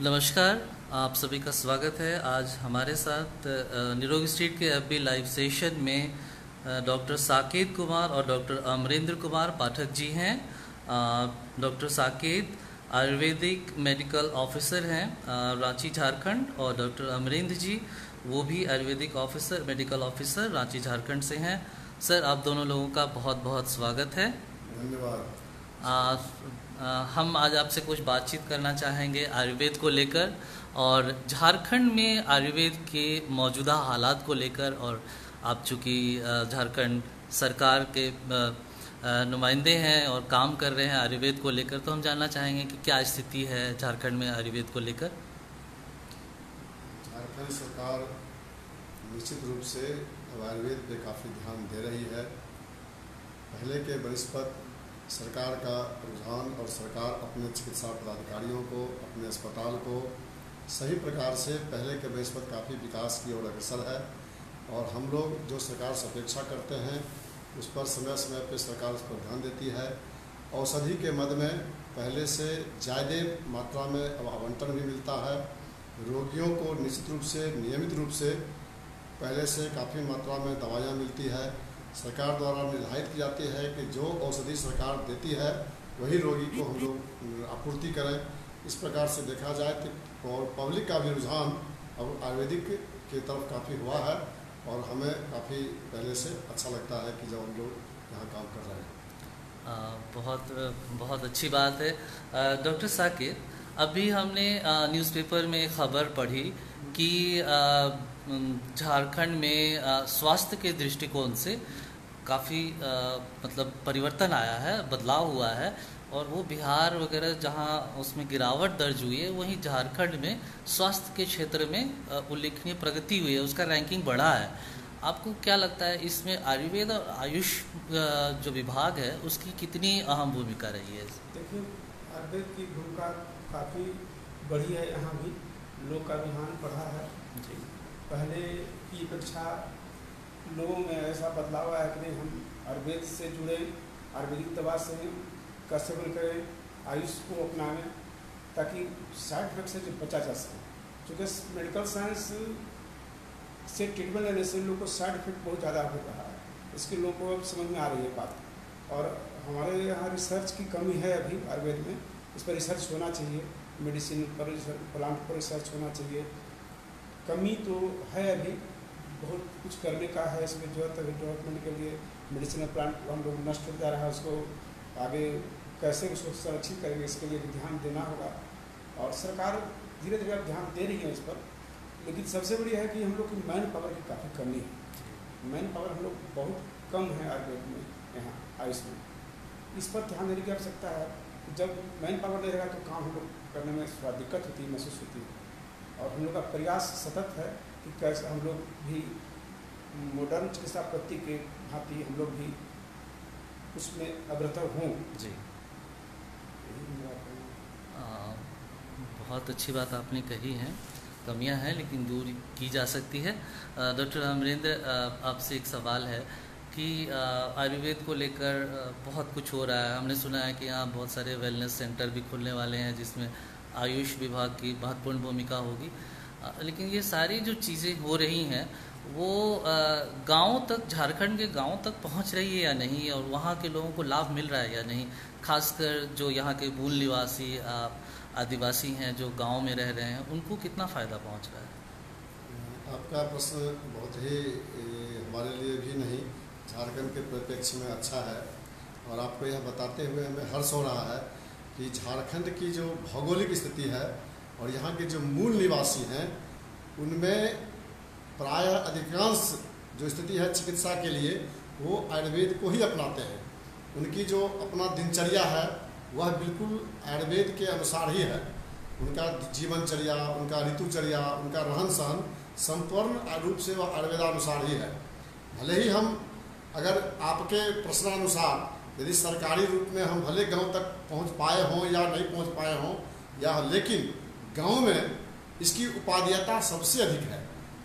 नमस्कार, आप सभी का स्वागत है। आज हमारे साथ निरोग स्ट्रीट के एफ़ लाइव सेशन में डॉक्टर साकेत कुमार और डॉक्टर अमरेंद्र कुमार पाठक जी हैं। Doctor Saket ayurvedic medical officer हैं रांची झारखंड और डॉक्टर अमरेंद्र जी, वो भी ayurvedic officer, medical officer Ranchi Jharkhand से हैं। सर, आप दोनों लोगों का बहुत बहुत स्वागत है। धन्यवाद। आ, आ, हम आज आपसे कुछ बातचीत करना चाहेंगे आयुर्वेद को लेकर और झारखंड में आयुर्वेद के मौजूदा हालात को लेकर और आप चूँकि झारखंड सरकार के नुमाइंदे हैं और काम कर रहे हैं आयुर्वेद को लेकर तो हम जानना चाहेंगे कि क्या स्थिति है झारखंड में आयुर्वेद को लेकर। झारखंड सरकार निश्चित रूप से आयुर्वेद पे काफ़ी ध्यान दे रही है। पहले के बनस्पत सरकार का रुझान और सरकार अपने चिकित्सा पदाधिकारियों को, अपने अस्पताल को सही प्रकार से पहले के बनस्पत काफ़ी विकास की ओर अग्रसर है और हम लोग जो सरकार से अपेक्षा करते हैं, उस पर समय समय पर सरकार उस पर ध्यान देती है। औषधि के मद में पहले से ज़्यादा मात्रा में अब आवंटन भी मिलता है। रोगियों को निश्चित रूप से, नियमित रूप से पहले से काफ़ी मात्रा में दवाइयाँ मिलती है। सरकार द्वारा निर्धारित की जाती है कि जो औषधि सरकार देती है वही रोगी को हम लोग आपूर्ति करें। इस प्रकार से देखा जाए तो और पब्लिक का भी रुझान अब आयुर्वेदिक की तरफ़ काफ़ी हुआ है और हमें काफ़ी पहले से अच्छा लगता है कि जब हम लोग यहाँ काम कर रहे हैं। आ, बहुत बहुत अच्छी बात है। डॉक्टर साकिर अभी हमने न्यूज़पेपर में खबर पढ़ी कि झारखंड में स्वास्थ्य के दृष्टिकोण से काफ़ी मतलब परिवर्तन आया है बदलाव हुआ है और वो बिहार वगैरह जहाँ उसमें गिरावट दर्ज हुई है वहीं झारखंड में स्वास्थ्य के क्षेत्र में उल्लेखनीय प्रगति हुई है उसका रैंकिंग बढ़ा है। आपको क्या लगता है इसमें आयुर्वेद और आयुष जो विभाग है उसकी कितनी अहम भूमिका रही है? देखिए आयुर्वेद की भूमिका काफ़ी बढ़ी है यहाँ भी लोग का रुझान बढ़ा है। जी। पहले की अपेक्षा लोगों में ऐसा बदलाव आया कि हम आयुर्वेद से जुड़े, आयुर्वेदिक दवा से का सेवन करें, आयुष को अपनाएँ, ताकि साइड इफ़ेक्ट से जो बचा जा सके। क्योंकि मेडिकल साइंस से ट्रीटमेंट लेने से लोग को साइड इफ़ेक्ट बहुत ज़्यादा हो रहा है। इसके लोगों को अब समझ में आ रही है बात। और हमारे यहाँ रिसर्च की कमी है अभी आयुर्वेद में। इस पर रिसर्च होना चाहिए। मेडिसिन पर प्लांट पर रिसर्च होना चाहिए। कमी तो है अभी, बहुत कुछ करने का है इसमें ज़रूरत है डेवलपमेंट के लिए मेडिसिनल प्लांट हम लोग नष्ट हो जा रहा है, उसको आगे कैसे उसको संरक्षित करेंगे, इसके लिए भी ध्यान देना होगा। और सरकार धीरे धीरे अब ध्यान दे रही है इस पर, लेकिन सबसे बड़ी है कि हम लोग की मैन पावर की काफ़ी कमी है। मैन पावर हम लोग बहुत कम है आयुर्वेद में, यहाँ, आयुष में। इस पर ध्यान देने की आवश्यकता है, जब मैन पावर नहीं रहेगा तो काम हम लोग करने में थोड़ा दिक्कत होती है महसूस होती है। और हम लोग का प्रयास सतत है कि कैसे हम लोग भी मॉडर्न चिकित्सा पद्धति के भांति हम लोग भी उसमें अग्रतर हों। जी। आ, बहुत अच्छी बात आपने कही है। कमियाँ हैं लेकिन दूर की जा सकती है। डॉक्टर अमरेंद्र आपसे एक सवाल है कि आयुर्वेद को लेकर बहुत कुछ हो रहा है। हमने सुना है कि यहाँ बहुत सारे वेलनेस सेंटर भी खुलने वाले हैं जिसमें आयुष विभाग की महत्वपूर्ण भूमिका होगी। लेकिन ये सारी जो चीज़ें हो रही हैं, वो गाँव तक, झारखंड के गाँव तक पहुँच रही है या नहीं, और वहाँ के लोगों को लाभ मिल रहा है या नहीं? खासकर जो यहाँ के मूल निवासी आदिवासी हैं जो गाँव में रह रहे हैं, उनको कितना फ़ायदा पहुँच रहा है? आपका प्रश्न बहुत ही हमारे लिए भी नहीं, झारखंड के परिप्रेक्ष्य में अच्छा है। और आपको यह बताते हुए हमें हर्ष हो रहा है कि झारखंड की जो भौगोलिक स्थिति है और यहाँ के जो मूल निवासी हैं, उनमें प्राय अधिकांश जो स्थिति है चिकित्सा के लिए, वो आयुर्वेद को ही अपनाते हैं। उनकी जो अपना दिनचर्या है, वह बिल्कुल आयुर्वेद के अनुसार ही है। उनका जीवनचर्या, उनका ऋतुचर्या, उनका रहन सहन संपूर्ण रूप से वह आयुर्वेदानुसार ही है। भले ही हम, अगर आपके प्रश्नानुसार यदि सरकारी रूप में हम भले गाँव तक पहुँच पाए हों या नहीं पहुँच पाए हों या लेकिन गाँव में इसकी उपादेयता सबसे अधिक है।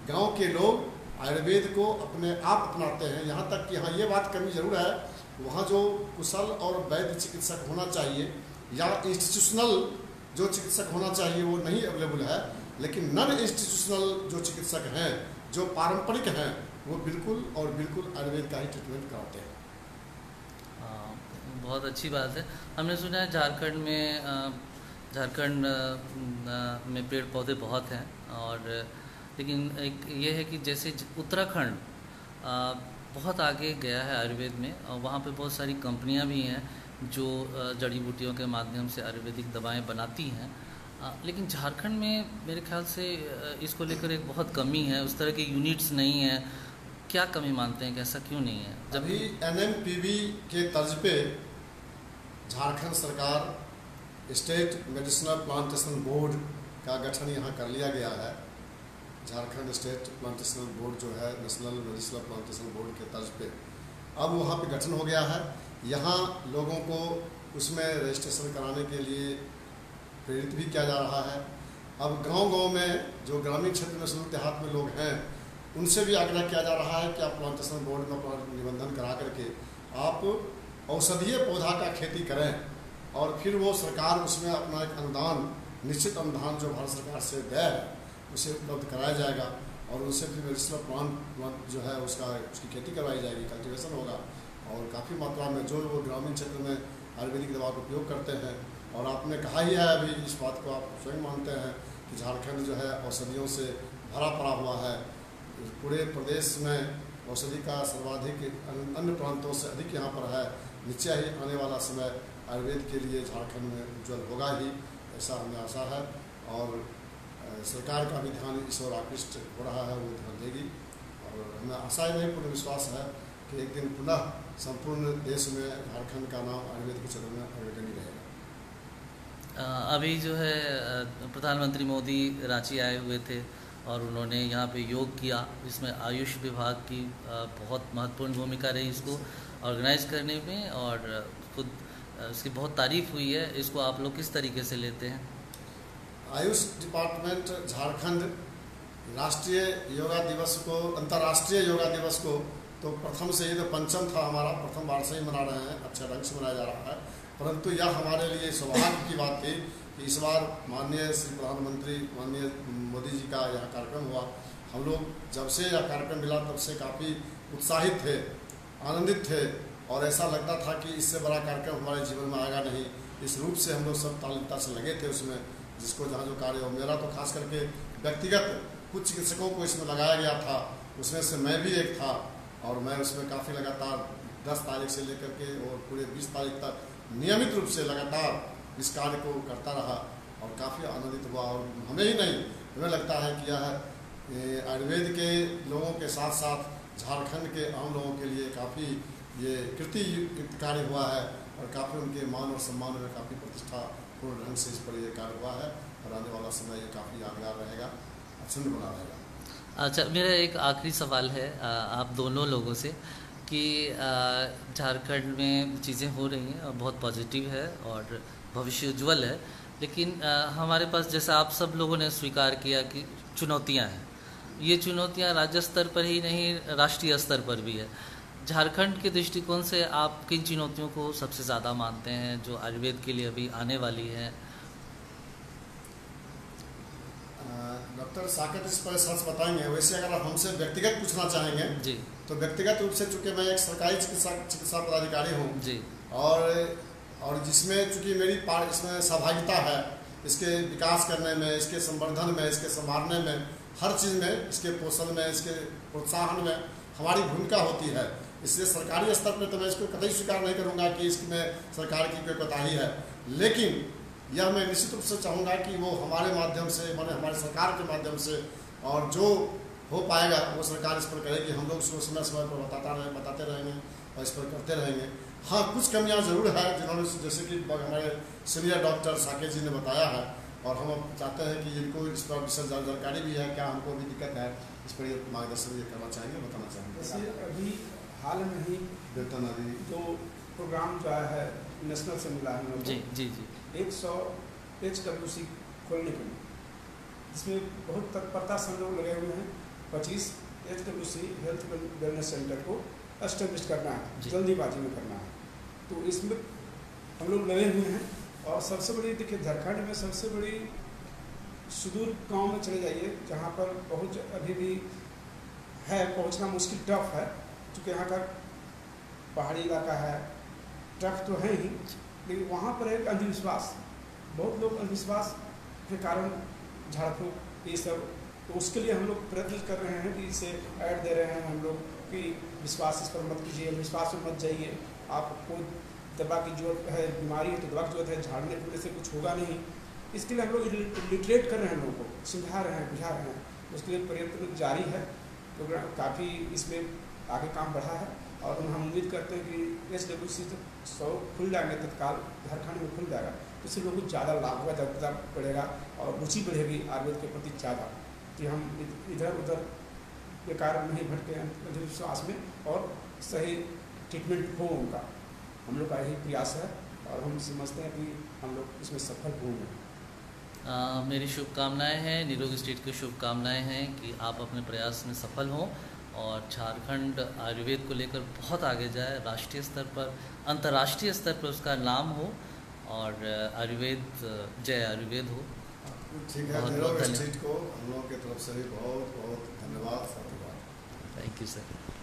गाँव के लोग आयुर्वेद को अपने आप अपनाते हैं। यहाँ तक कि हाँ ये बात कमी ज़रूर है वहाँ जो कुशल और वैध चिकित्सक होना चाहिए या इंस्टीट्यूशनल जो चिकित्सक होना चाहिए वो नहीं अवेलेबल है लेकिन नन इंस्टीट्यूशनल जो चिकित्सक हैं जो पारंपरिक हैं वो बिल्कुल और बिल्कुल आयुर्वेद का ही ट्रीटमेंट कराते हाँ, बहुत अच्छी बात है। हमने सुना है झारखंड में झारखंड में पेड़ पौधे बहुत हैं और, लेकिन एक ये है कि जैसे उत्तराखंड बहुत आगे गया है आयुर्वेद में और वहाँ पे बहुत सारी कंपनियाँ भी हैं जो जड़ी बूटियों के माध्यम से आयुर्वेदिक दवाएँ बनाती हैं। लेकिन झारखंड में मेरे ख्याल से इसको लेकर एक बहुत कमी है। उस तरह के यूनिट्स नहीं हैं। क्या कमी मानते हैं? कि ऐसा क्यों नहीं है? जब अभी एनएमपीवी के तर्ज पे झारखंड सरकार, स्टेट मेडिसिनल प्लांटेशन बोर्ड का गठन यहाँ कर लिया गया है। झारखंड स्टेट प्लांटेशन बोर्ड जो है, नेशनल मेडिसिनल प्लांटेशन बोर्ड के तर्ज पे। अब वहाँ पे गठन हो गया है। यहाँ लोगों को उसमें रजिस्ट्रेशन कराने के लिए प्रेरित भी किया जा रहा है। अब गांव-गांव में जो ग्रामीण क्षेत्र में सुदूर देहात में लोग हैं, उनसे भी आग्रह किया जा रहा है कि आप प्लांटेशन बोर्ड में अपना निबंधन करा करके आप औषधीय पौधा का खेती करें और फिर वो सरकार उसमें अपना एक अनुदान, निश्चित अनुदान जो भारत सरकार से दे, उसे उपलब्ध कराया जाएगा और उनसे भी मेडिसिनल प्लांट जो है उसका, उसकी खेती करवाई जाएगी। कल्टिवेशन होगा और काफ़ी मात्रा में जो वो ग्रामीण क्षेत्र में आयुर्वेदिक दवा का उपयोग करते हैं और आपने कहा ही है अभी इस बात को आप स्वयं मानते हैं कि झारखंड जो है औषधियों से भरा पड़ा हुआ है। पूरे प्रदेश में औषधि का सर्वाधिक, अन्य प्रांतों से अधिक यहाँ पर है। निश्चय ही आने वाला समय आयुर्वेद के लिए झारखंड में उज्जवल होगा ही, ऐसा हमें आशा है। और सरकार का भी ध्यान इस ओर आकृष्ट हो रहा है, वो ध्यान देगी। और हमें आशा ही नहीं, पूर्ण विश्वास है कि एक दिन पुनः संपूर्ण देश में झारखंड का नाम आयुर्वेद के चरण में अग्रगण्य रहेगा। अभी जो है प्रधानमंत्री मोदी रांची आए हुए थे। और उन्होंने यहाँ पे योग किया। इसमें आयुष विभाग की बहुत महत्वपूर्ण भूमिका रही इसको ऑर्गेनाइज करने में और खुद उसकी बहुत तारीफ़ हुई है। इसको आप लोग किस तरीके से लेते हैं? आयुष डिपार्टमेंट झारखंड राष्ट्रीय योगा दिवस को, अंतर्राष्ट्रीय योगा दिवस को तो प्रथम से ही तो पंचम था हमारा, प्रथम बार से ही मना रहे हैं, अच्छे ढंग से मनाया जा रहा है। परंतु यह हमारे लिए सौभाग्य की बात थी कि इस बार माननीय श्री प्रधानमंत्री, माननीय मोदी जी का यह कार्यक्रम हुआ। हम लोग जब से यह कार्यक्रम मिला तब से काफ़ी उत्साहित थे, आनंदित थे और ऐसा लगता था कि इससे बड़ा कार्यक्रम हमारे जीवन में आएगा नहीं। इस रूप से हम लोग सब तालिमता से लगे थे उसमें, जिसको जहाँ जो कार्य हो। मेरा तो खास करके व्यक्तिगत कुछ चिकित्सकों को इसमें लगाया गया था, उसमें से मैं भी एक था और मैं उसमें काफ़ी लगातार दस तारीख से लेकर के और पूरे बीस तारीख तक नियमित रूप से लगातार इस कार्य को करता रहा और काफ़ी आनंदित हुआ और हमें ही नहीं, हमें लगता है कि यह आयुर्वेद के लोगों के साथ साथ झारखंड के आम लोगों के लिए काफ़ी ये कृति कार्य हुआ है और काफ़ी उनके मान और सम्मान में काफ़ी प्रतिष्ठा पूर्ण ढंग से इस पर यह कार्य हुआ है और आने वाला समय ये काफ़ी यादगार रहेगा अक्षुण्ण बना रहेगा। अच्छा मेरा एक आखिरी सवाल है आप दोनों लोगों से। कि झारखंड में चीज़ें हो रही हैं और बहुत पॉजिटिव है और भविष्य उज्जवल है। लेकिन हमारे पास जैसा आप सब लोगों ने स्वीकार किया कि चुनौतियाँ हैं। ये चुनौतियाँ राज्य स्तर पर ही नहीं राष्ट्रीय स्तर पर भी है। झारखंड के दृष्टिकोण से आप किन चुनौतियों को सबसे ज़्यादा मानते हैं जो आयुर्वेद के लिए अभी आने वाली है? डॉक्टर साकेत इस पर सच बताएँगे। वैसे अगर आप हमसे व्यक्तिगत पूछना चाहेंगे जी। तो व्यक्तिगत रूप से चूँकि मैं एक सरकारी चिकित्सा चिकित्सा पदाधिकारी हूँ जी। और और जिसमें चूँकि मेरी पार इसमें सहभागिता है इसके विकास करने में इसके संवर्धन में इसके संभालने में हर चीज़ में इसके पोषण में इसके प्रोत्साहन में हमारी भूमिका होती है। इसलिए सरकारी स्तर पर तो मैं इसको कतई स्वीकार नहीं करूँगा कि इसमें सरकार की कोई कोताही है। लेकिन यह मैं निश्चित रूप से चाहूँगा कि वो हमारे माध्यम से मैंने हमारे सरकार के माध्यम से और जो हो पाएगा। वो सरकार इस पर करेगी हम लोग उसको समय समय पर बताता रहे बताते रहेंगे और इस पर करते रहेंगे। हाँ कुछ कमियाँ ज़रूर है जिन्होंने जैसे कि हमारे सीनियर डॉक्टर साकेत जी ने बताया है और हम अब चाहते हैं कि इनको इस पर विशेष जानकारी भी है क्या हमको भी दिक्कत है इस पर ये मार्गदर्शन ये करना चाहेंगे बताना चाहेंगे। अभी हाल में ही वेतन आदि जो प्रोग्राम जो आया है नेशनल से मिला है जी जी जी। एक सौ एच डब्ल्यू सी खोलने के लिए। इसमें बहुत तत्परता से हम लोग लगे हुए हैं। पच्चीस H W C health wellness centre को एस्टेब्लिश करना है। जल्दीबाजी में करना है तो इसमें हम लोग लगे हुए हैं और सबसे बड़ी देखिए झारखंड में सबसे बड़ी सुदूर गाँव में चले जाइए जहाँ पर बहुत अभी भी है पहुँचना मुश्किल टफ है क्योंकि यहाँ का पहाड़ी इलाका है टफ तो है ही लेकिन वहाँ पर एक अंधविश्वास बहुत लोग अंधविश्वास के कारण झाड़ फूक ये सब तो उसके लिए हम लोग प्रयत्न कर रहे हैं कि इसे ऐड दे रहे हैं हम लोग कि विश्वास इस पर मत कीजिए, विश्वास में मत जाइए। आपको दवा की ज़रूरत है, बीमारी है तो दवा की ज़रूरत है, झाड़ने फूलने से कुछ होगा नहीं। इसके लिए हम लोग लिटरेट कर रहे हैं लोगों को समझा रहे हैं, बुझा रहे हैं। उसके लिए प्रयत्न जारी है। प्रोग्राम काफ़ी इसमें आगे काम बढ़ा है और हम उम्मीद करते हैं कि एच डब्ल्यू सी सौ खुल जाएँगे, तत्काल झारखंड में खुल जाएगा। तो इससे लोगों को ज़्यादा लाभ होगा, ज़्यादा बढ़ेगा और रुचि बढ़ेगी आयुर्वेद के प्रति ज़्यादा। कि हम इधर, उधर बेकार नहीं भटके अंधविश्वास में और सही ट्रीटमेंट हो उनका। हम लोग का यही प्रयास है और हम समझते हैं कि हम लोग इसमें सफल होंगे मेरी शुभकामनाएँ हैं, निरोग स्टेट की शुभकामनाएँ हैं कि आप अपने प्रयास में सफल हों और झारखंड आयुर्वेद को लेकर बहुत आगे जाए, राष्ट्रीय स्तर पर, अंतर्राष्ट्रीय स्तर पर उसका नाम हो और आयुर्वेद, जय आयुर्वेद हो। ठीक है को हम लोग की तरफ़ से भी बहुत बहुत धन्यवाद थैंक यू सर